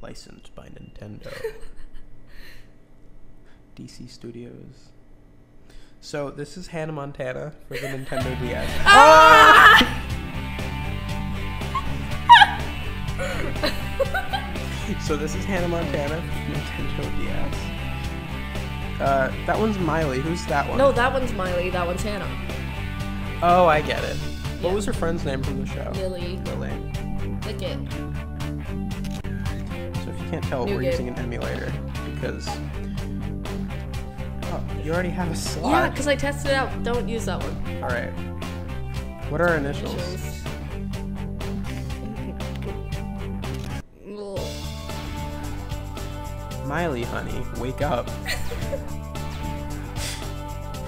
Licensed by Nintendo. DC Studios. So this is Hannah Montana for the Nintendo DS. Ah! so this is Hannah Montana for the Nintendo DS. Uh, that one's Miley. Who's that one? No, that one's Miley. That one's Hannah. Oh, I get it. What Yeah. was her friend's name from the show? Lily. Lily. Lick it. Can't tell, New we're game. using an emulator because. Oh, you already have a slot. Yeah, because I tested it out. Don't use that one. All right. What are our initials? Initials. Miley, honey, wake up.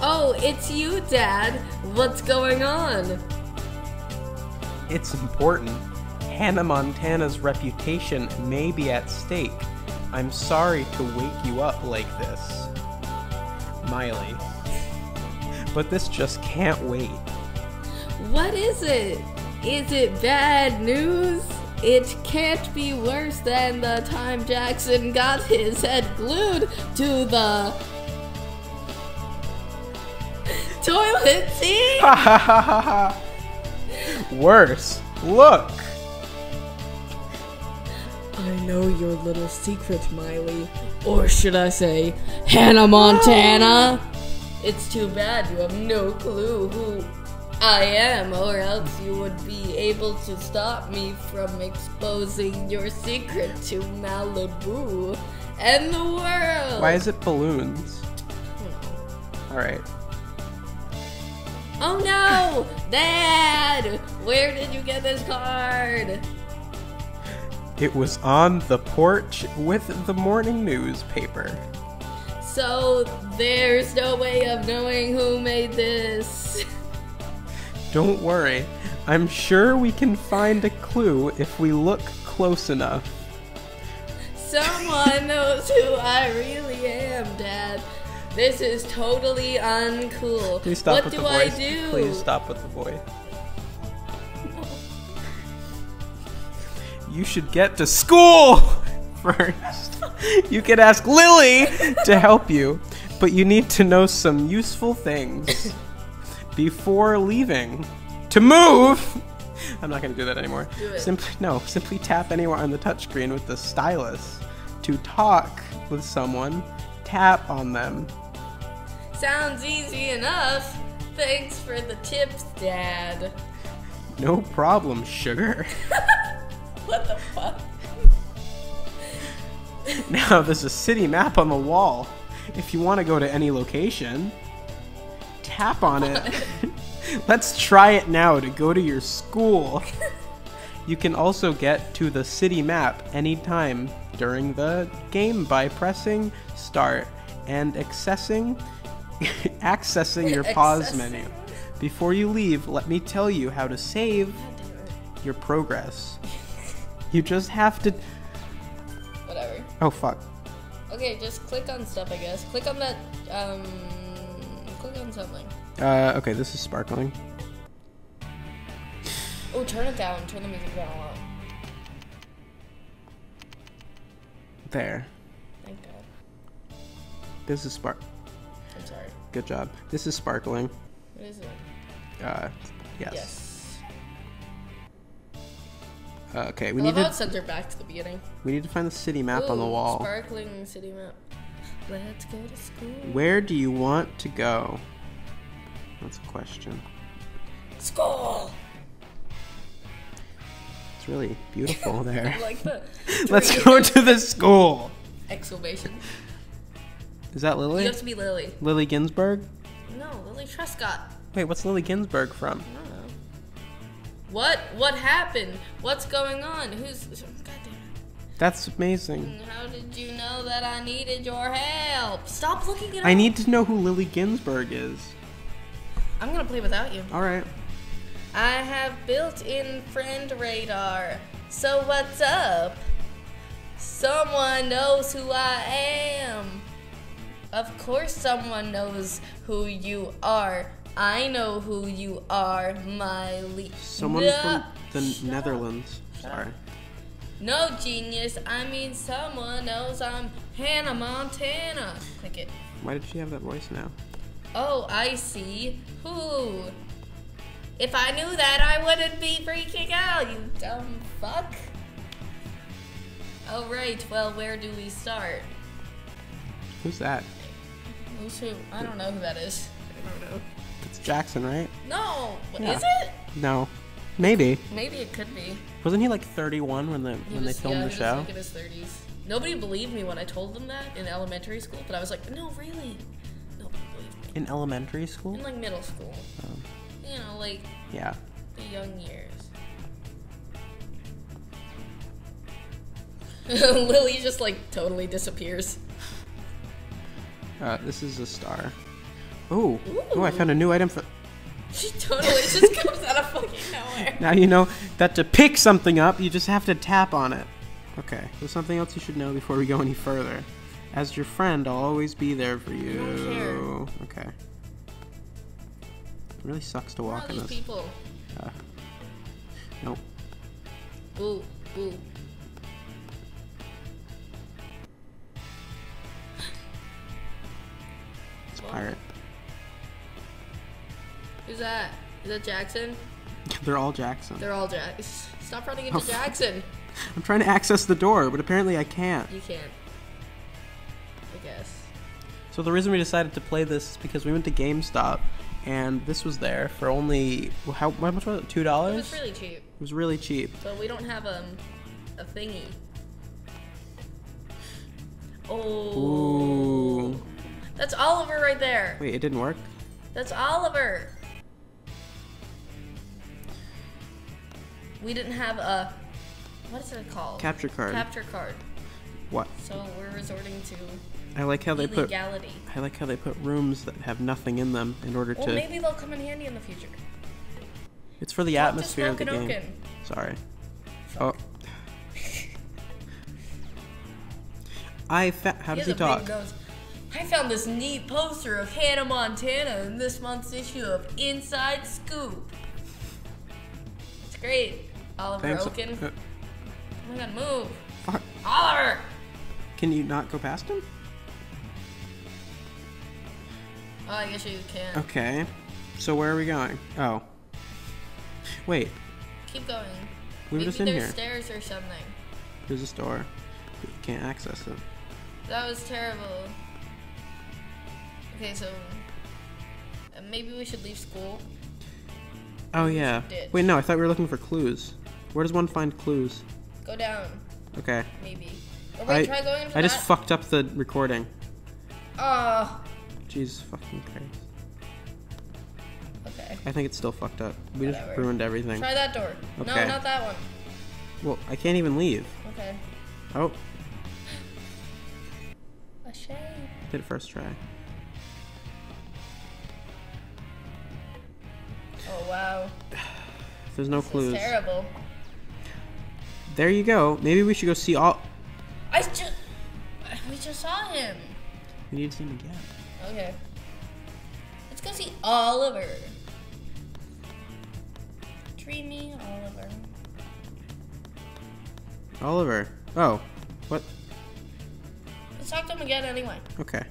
Oh, it's you, Dad. What's going on? It's important. Hannah Montana's reputation may be at stake. I'm sorry to wake you up like this. Miley. But this just can't wait. What is it? Is it bad news? It can't be worse than the time Jackson got his head glued to the toilet seat. Ha ha ha ha ha. Worse. Look. I know your little secret, Miley. Or should I say, Hannah Montana? It's too bad you have no clue who I am, or else you would be able to stop me from exposing your secret to Malibu and the world. Why is it balloons? Hmm. Alright. Oh no! Dad! Where did you get this card? It was on the porch with the morning newspaper. So, there's no way of knowing who made this. Don't worry. I'm sure we can find a clue if we look close enough. Someone knows who I really am, Dad. This is totally uncool. Please stop what with do the I voice. do? Please stop with the voice. You should get to school first. You could ask Lily to help you, but you need to know some useful things before leaving. To move! I'm not gonna do that anymore. Do it. Simply no, simply tap anywhere on the touchscreen with the stylus. To talk with someone, tap on them. Sounds easy enough. Thanks for the tips, Dad. No problem, sugar. What the fuck? Now there's a city map on the wall. If you want to go to any location, tap on it. Let's try it now to go to your school. You can also get to the city map anytime during the game by pressing start and accessing accessing your pause menu. Before you leave, let me tell you how to save your progress. You just have to Whatever. Oh fuck. Okay, just click on stuff, I guess. Click on that, um, click on something. Uh, okay, this is sparkling. Oh, turn it down. Turn the music down a lot. There. Thank God. This is spark. I'm sorry. Good job. This is sparkling. What is it? Uh, yes. Yes. Uh, okay, we love need to sent her back to the beginning. we need to find the city map on the wall. Sparkling city map. Let's go to school. Where do you want to go? That's a question. School. It's really beautiful there. like the. Let's go to the school. Exclamation. Is that You Lily? have to be Lily. Lily Ginsburg? No, Lily Truscott. Wait, what's Lily Ginsburg from? I know. What? What happened? What's going on? Who's? God damn it. That's amazing. How did you know that I needed your help? Stop looking at I need to know who Lily Ginsburg is. I'm gonna play without you. All right. I have built-in friend radar. So what's up? Someone knows who I am. Of course someone knows who you are. I know who you are, Miley. Someone from the Shut. Netherlands. Shut Sorry. No genius, I mean someone else. I'm Hannah Montana. Click it. Why did she have that voice now? Oh, I see. Who? If I knew that, I wouldn't be freaking out, you dumb fuck. Oh, right. Well, where do we start? Who's that? Who's who? I don't know who that is. I don't know. Jackson, right? No, what Yeah. is it? No. Maybe. Maybe it could be. Wasn't he like 31 when the He when was, they filmed yeah, the he show? Was like in his 30s. Nobody believed me when I told them that in elementary school, but I was like, no, really. Nobody believed me. In elementary school? In like middle school. Um, You know, like yeah. the young years. Lily just like totally disappears. Uh, this is a star. Ooh. Ooh, I found a new item for. She totally just comes out of fucking nowhere. Now you know that to pick something up, you just have to tap on it. Okay. There's something else you should know before we go any further. As your friend, I'll always be there for you. Okay. It really sucks to walk in this. people? Uh, nope. Boo, boo. It's a pirate. Who's that? Is that Jackson? They're all Jackson. They're all Jackson. Stop running into Oh. Jackson. I'm trying to access the door, but apparently I can't. You can't. I guess. So the reason we decided to play this is because we went to GameStop, and this was there for only well, how, how much was it? Two dollars. It dollars. was really cheap, It was really cheap. but we don't have um a thingy. Oh. Ooh. That's Oliver right there. Wait, it didn't work. That's Oliver. We didn't have a what is it called? Capture card. Capture card. what? So we're resorting to I like how they put. illegality. I like how they put rooms that have nothing in them in order Well, to. maybe they'll come in handy in the future. It's for the Talk atmosphere of the game. Oken. Sorry. Oh. I fa- how He does he a talk? nose. I found this neat poster of Hannah Montana in this month's issue of Inside Scoop. It's great. Oliver Thanks. Oken. Uh, Oh my god, move. fuck. Oliver! Can you not go past him? Oh, I guess you can. Okay. So where are we going? Oh. Wait. Keep going. We were Maybe just in there's here. stairs or something. There's a door. You can't access it. That was terrible. Okay, so uh, maybe we should leave school. Oh yeah. Wait, no. I thought we were looking for clues. Where does one find clues? Go down, Okay. maybe. Or wait, I, try going into I just fucked up the recording. Oh, Jesus fucking Christ. okay. I think it's still fucked up. We just ruined everything. Try that door. No, Okay. not that one. Well, I can't even leave. Okay. Oh, A shame. did it first try. Oh wow. There's no This is clues. terrible. There you go. Maybe we should go see all. I just we just saw him. We need to see him again. Okay. Let's go see Oliver. Dreamy Oliver. Oliver. Oh, what? Let's talk to him again anyway. Okay.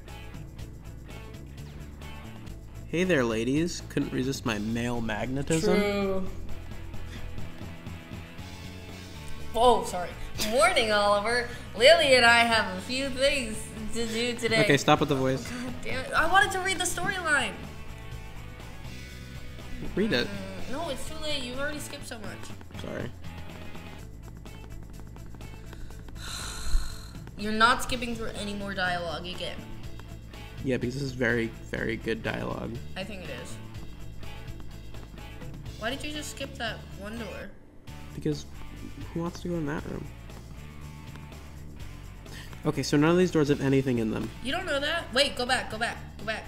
Hey there, ladies. Couldn't resist my male magnetism. True. Oh, sorry. Morning, Oliver. Lily and I have a few things to do today. Okay, stop with the voice. God damn it. I wanted to read the storyline. Read it. Mm, No, it's too late. You've already skipped so much. Sorry. You're not skipping through any more dialogue again. Yeah, because this is very, very good dialogue. I think it is. Why did you just skip that one door? Because who wants to go in that room? Okay, so none of these doors have anything in them. You don't know that? Wait, go back, go back, go back,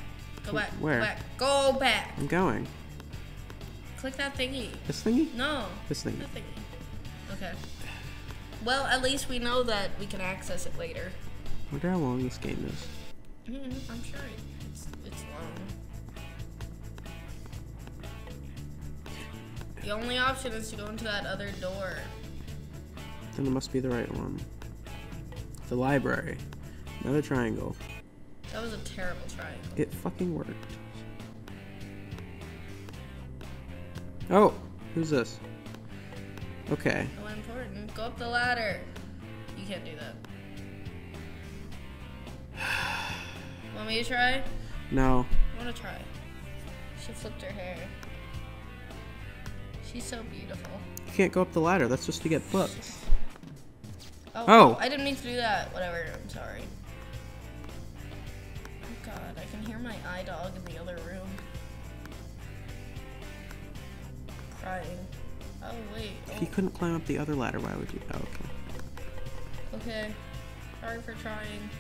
go back, Where? go back, go back. I'm going. Click that thingy. This thingy? No, This thingy. that thingy. Okay. Well, at least we know that we can access it later. wonder how long this game is. Mm, I'm sure it's, it's long. The only option is to go into that other door. Then it must be the right one. The library. Another triangle. That was a terrible triangle. It fucking worked. Oh, who's this? Okay. Oh, important. Go up the ladder. You can't do that. Want me to try? No. I want to try. She flipped her hair. She's so beautiful. You can't go up the ladder. That's just to get flipped. Oh, Oh. I didn't mean to do that. Whatever. I'm sorry. Oh God, I can hear my eye dog in the other room. Crying. Oh wait. If oh. you couldn't climb up the other ladder, why would you? Oh, okay. Oh, okay. Sorry for trying.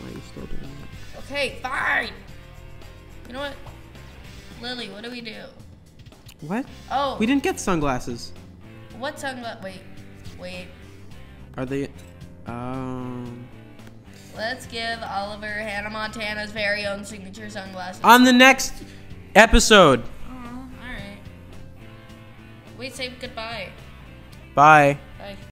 Why are you still doing that? Okay, fine. You know what? Lily, what do we do? What? Oh, We didn't get sunglasses. What sunglasses? Wait, wait. Are they? Um. Let's give Oliver Hannah Montana's very own signature sunglasses. On the next episode. Aw, all right. We say goodbye. Bye. Bye.